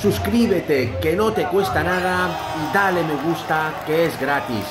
suscríbete que no te cuesta nada y dale me gusta que es gratis.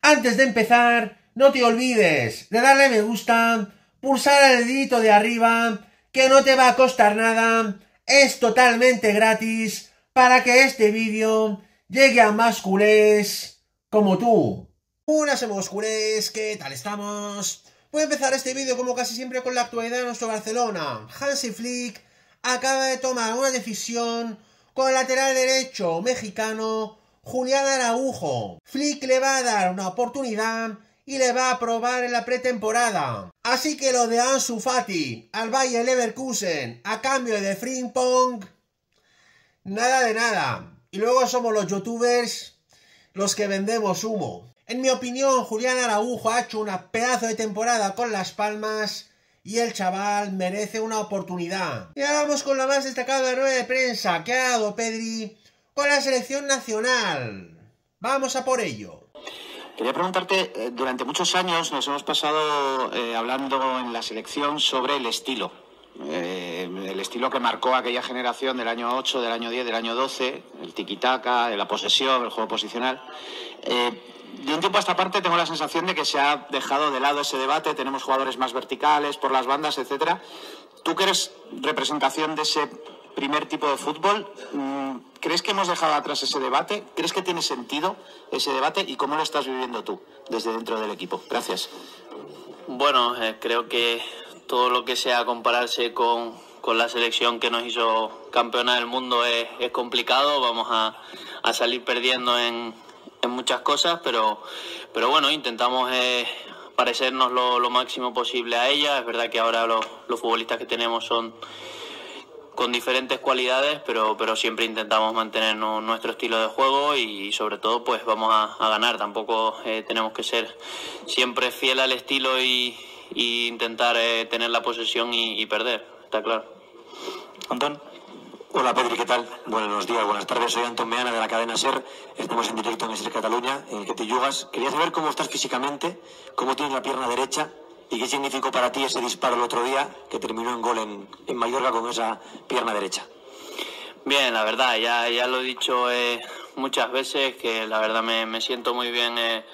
Antes de empezar, no te olvides de darle me gusta, pulsar el dedito de arriba, que no te va a costar nada, es totalmente gratis para que este vídeo llegue a más culés como tú. Unas hemos culés, ¿qué tal estamos? Voy a empezar este vídeo como casi siempre con la actualidad de nuestro Barcelona. Hansi Flick acaba de tomar una decisión con el lateral derecho mexicano Julián Araujo. Flick le va a dar una oportunidad y le va a probar en la pretemporada. Así que lo de Ansu Fati al Bayer Leverkusen a cambio de Frimpong, nada de nada. Y luego somos los youtubers los que vendemos humo. En mi opinión, Julián Araujo ha hecho una pedazo de temporada con Las Palmas y el chaval merece una oportunidad. Y ahora vamos con la más destacada rueda de prensa que ha dado Pedri con la selección nacional. Vamos a por ello. Quería preguntarte, eh, durante muchos años nos hemos pasado eh, hablando en la selección sobre el estilo. Eh, el estilo que marcó aquella generación del año 8, del año 10, del año 12, el tiki-taka, la posesión, el juego posicional. De un tiempo a esta parte tengo la sensación de que se ha dejado de lado ese debate, tenemos jugadores más verticales por las bandas, etcétera. Tú que eres representación de ese primer tipo de fútbol. Mm, ¿Crees que hemos dejado atrás ese debate? ¿Crees que tiene sentido ese debate y cómo lo estás viviendo tú desde dentro del equipo? Gracias. Bueno, eh, creo que todo lo que sea compararse con, con, la selección que nos hizo campeona del mundo es, complicado. Vamos a, a, salir perdiendo en, en, muchas cosas, pero, pero bueno, intentamos eh, parecernos lo, máximo posible a ella. Es verdad que ahora los, los futbolistas que tenemos son con diferentes cualidades, pero, pero siempre intentamos mantener nuestro estilo de juego y sobre todo pues vamos a, ganar. Tampoco eh, tenemos que ser siempre fiel al estilo y, intentar eh, tener la posesión y, perder, está claro. Antón. Hola Pedri, ¿qué tal? Buenos días, buenas tardes. Soy Antón Meana de la cadena SER. Estamos en directo en SER Cataluña, en que te yugas. Quería saber cómo estás físicamente, cómo tienes la pierna derecha ¿Y qué significó para ti ese disparo el otro día que terminó en gol en, Mallorca con esa pierna derecha? Bien, la verdad, ya, ya lo he dicho eh, muchas veces que la verdad me, me siento muy bien eh,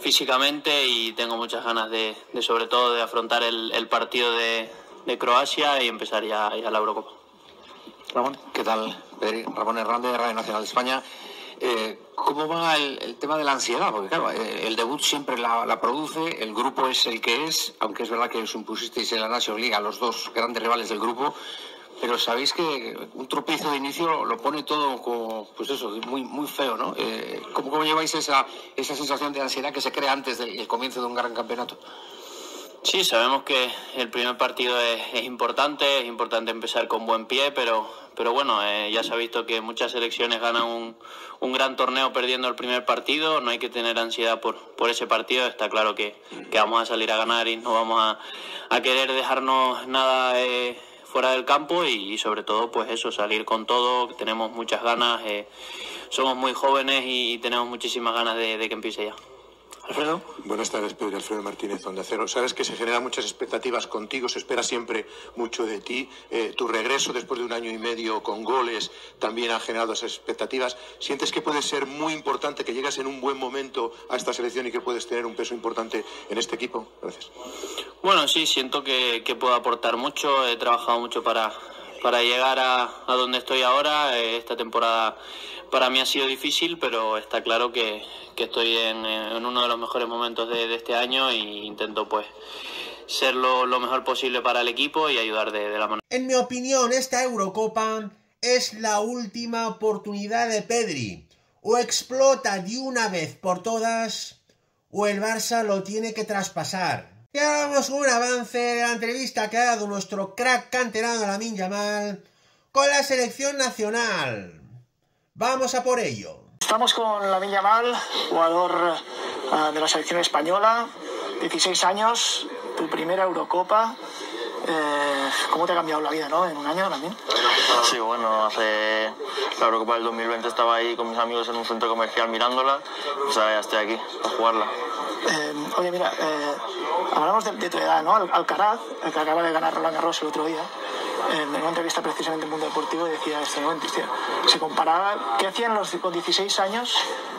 físicamente y tengo muchas ganas de, sobre todo de afrontar el, el partido de, de, Croacia y empezar ya, ya la Eurocopa. Ramón, ¿qué tal? Ramón Hernández de Radio Nacional de España. Eh, ¿Cómo va el, tema de la ansiedad? Porque claro, el debut siempre la, produce, el grupo es el que es, aunque es verdad que os impusisteis en la National League a los dos grandes rivales del grupo, pero sabéis que un tropiezo de inicio lo pone todo como, pues eso, muy, muy feo, ¿no? Eh, ¿cómo, lleváis esa, esa sensación de ansiedad que se crea antes del comienzo de un gran campeonato? Sí, sabemos que el primer partido es, importante, es importante empezar con buen pie, pero, pero bueno, eh, ya se ha visto que muchas selecciones ganan un, un, gran torneo perdiendo el primer partido, no hay que tener ansiedad por, por ese partido, está claro que, que vamos a salir a ganar y no vamos a, a querer dejarnos nada eh, fuera del campo y, sobre todo pues eso, salir con todo, tenemos muchas ganas, eh, somos muy jóvenes y, tenemos muchísimas ganas de, de que empiece ya. Alfredo. Buenas tardes, Pedro Alfredo Martínez, Onda Cero. Sabes que se generan muchas expectativas contigo, se espera siempre mucho de ti. Eh, tu regreso después de un año y medio con goles también ha generado esas expectativas. ¿Sientes que puede ser muy importante que llegas en un buen momento a esta selección y que puedes tener un peso importante en este equipo? Gracias. Bueno, sí, siento que, que puedo aportar mucho. He trabajado mucho para, para llegar a, donde estoy ahora. Eh, esta temporada para mí ha sido difícil, pero está claro que, estoy en, uno de los mejores momentos de, este año e intento pues ser lo, mejor posible para el equipo y ayudar de, de la mano. En mi opinión, esta Eurocopa es la última oportunidad de Pedri. O explota de una vez por todas, o el Barça lo tiene que traspasar. Y ahora vamos con un avance de la entrevista que ha dado nuestro crack canterano Lamin Yamal con la selección nacional. Vamos a por ello. Estamos con Lamin Yamal, jugador uh, de la selección española, 16 años, tu primera Eurocopa. Eh, ¿Cómo te ha cambiado la vida, no? En un año también. Sí, bueno, hace la Eurocopa del 2020 estaba ahí con mis amigos en un centro comercial mirándola, pues ahora ya estoy aquí a jugarla. Eh, oye, mira, eh, hablamos de, de, tu edad, ¿no? Al Alcaraz, el que acaba de ganar Roland Garros el otro día. En una entrevista precisamente en Mundo Deportivo decía esto, ¿no? se comparaba qué hacían los con 16 años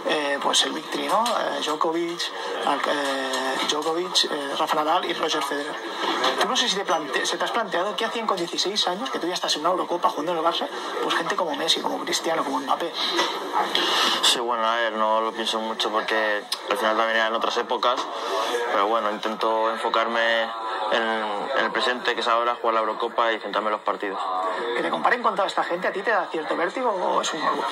eh, pues el Victory, ¿no? Eh, Djokovic, eh, Djokovic eh, Rafa Nadal y Roger Federer. Tú no sé si te, plante te has planteado qué hacían con 16 años, que tú ya estás en una Eurocopa jugando en el Barça, pues gente como Messi, como Cristiano, como Mbappé. Sí, bueno, a ver, no lo pienso mucho porque al final también era en otras épocas, pero bueno, intento enfocarme en, el presente, que es ahora jugar la Eurocopa y centrarme en los partidos. Que te comparen con toda esta gente, ¿a ti te da cierto vértigo o es un orgullo?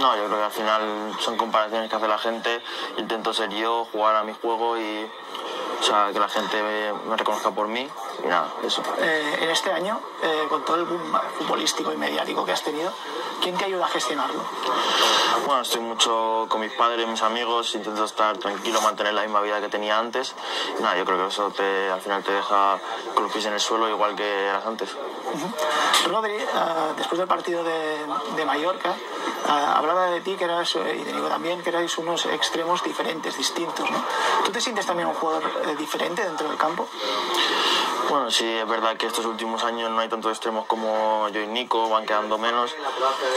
No, yo creo que al final son comparaciones que hace la gente. Intento ser yo, jugar a mi juego y o sea, que la gente me, reconozca por mí y nada, eso. Eh, en este año, eh, con todo el boom futbolístico y mediático que has tenido, ¿quién te ayuda a gestionarlo? Bueno, estoy mucho con mis padres, mis amigos, intento estar tranquilo, mantener la misma vida que tenía antes. Y nada, yo creo que eso te, al final te deja con los pies en el suelo igual que eras antes. Rodri, eh, después del partido de, de Mallorca, hablaba de ti que eras, y de Nico también, que erais unos extremos diferentes, distintos. ¿no? ¿Tú te sientes también un jugador diferente dentro del campo? Bueno, sí, es verdad que estos últimos años no hay tantos extremos como yo y Nico, van quedando menos,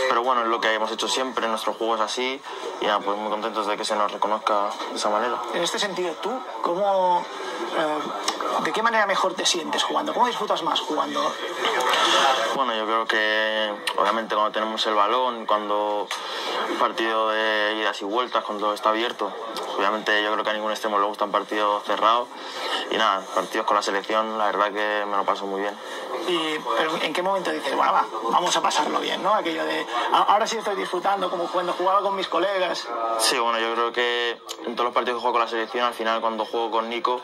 pero bueno, es lo que hemos hecho siempre, nuestro juego es así y nada, pues muy contentos de que se nos reconozca de esa manera. En este sentido, ¿tú cómo, eh, de qué manera mejor te sientes jugando? ¿Cómo disfrutas más jugando? Bueno, yo creo que obviamente cuando tenemos el balón, cuando partido de idas y vueltas, cuando está abierto, obviamente yo creo que a ningún extremo le gusta un partido cerrado y nada, partidos con la selección, la verdad que me lo paso muy bien. ¿Y en qué momento dices, bueno, va, vamos a pasarlo bien, ¿no? Aquello de, ahora sí estoy disfrutando como cuando jugaba con mis colegas. Sí, bueno, yo creo que en todos los partidos que juego con la selección, al final cuando juego con Nico,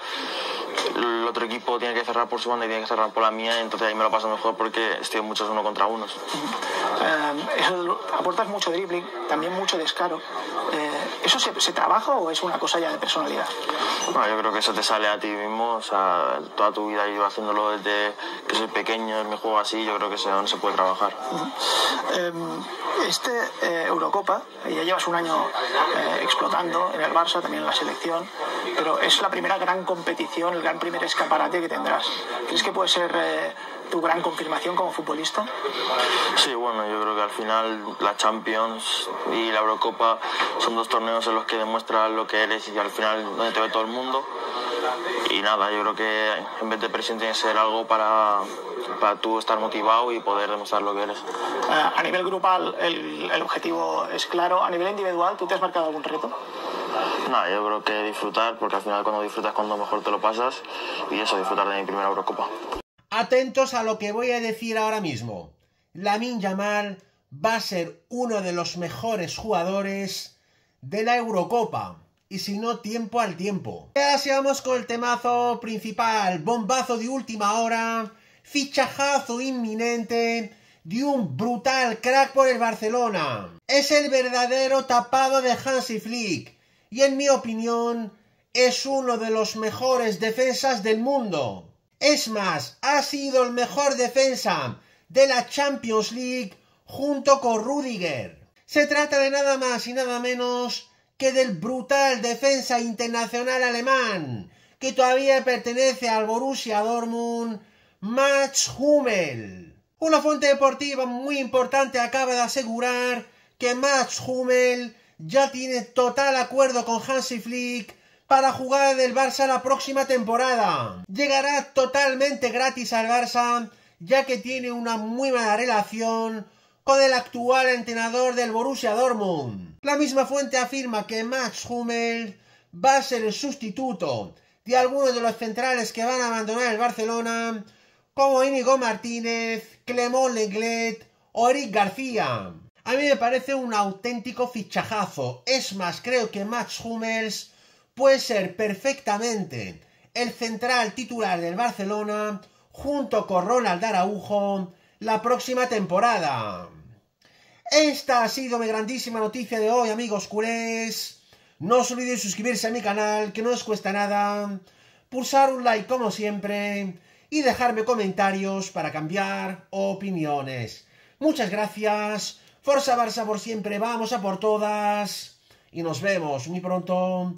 el otro equipo tiene que cerrar por su banda y tiene que cerrar por la mía, entonces ahí me lo paso mejor porque estoy en muchos uno contra unos. Eh, aportas mucho dribbling, también mucho descaro. Eh, ¿Eso se, se, trabaja o es una cosa ya de personalidad? Bueno, yo creo que eso te sale a ti mismo, o sea, toda tu vida ido haciéndolo desde que soy pequeño, mi juego así, yo creo que no se puede trabajar. Em, este eh, Eurocopa, ya llevas un año explotando en el Barça, también en la selección, pero es la primera gran competición, el gran primer escaparate que tendrás. ¿Crees que puede ser eh, tu gran confirmación como futbolista? Sí, bueno, yo creo que al final la Champions y la Eurocopa son dos torneos en los que demuestras lo que eres y al final donde te ve todo el mundo. Y nada, yo creo que en vez de presión tiene que ser algo para, para tú estar motivado y poder demostrar lo que eres. Eh, a nivel grupal el, el objetivo es claro. A nivel individual, ¿tú te has marcado algún reto? Nada, yo creo que disfrutar, porque al final cuando disfrutas cuando mejor te lo pasas y eso, disfrutar de mi primera Eurocopa. Atentos a lo que voy a decir ahora mismo. Lamin Yamal va a ser uno de los mejores jugadores de la Eurocopa. Y si no, tiempo al tiempo. Ya vamos con el temazo principal. Bombazo de última hora. Fichajazo inminente de un brutal crack por el Barcelona. Es el verdadero tapado de Hansi Flick y en mi opinión es uno de los mejores defensas del mundo. Es más, ha sido el mejor defensa de la Champions League junto con Rudiger. Se trata de nada más y nada menos que del brutal defensa internacional alemán que todavía pertenece al Borussia Dortmund, Max Hummel. Una fuente deportiva muy importante acaba de asegurar que Max Hummel ya tiene total acuerdo con Hansi Flick para jugar del Barça la próxima temporada. Llegará totalmente gratis al Barça, ya que tiene una muy mala relación con el actual entrenador del Borussia Dortmund. La misma fuente afirma que Max Hummel va a ser el sustituto de algunos de los centrales que van a abandonar el Barcelona, como Íñigo Martínez, Clement Lenglet o Eric García. A mí me parece un auténtico fichajazo. Es más, creo que Max Hummels puede ser perfectamente el central titular del Barcelona junto con Ronald Araujo la próxima temporada. Esta ha sido mi grandísima noticia de hoy, amigos culés. No os olvidéis suscribirse a mi canal, que no os cuesta nada. Pulsar un like como siempre y dejarme comentarios para cambiar opiniones. Muchas gracias Forza Barça por siempre, vamos a por todas. Y nos vemos muy pronto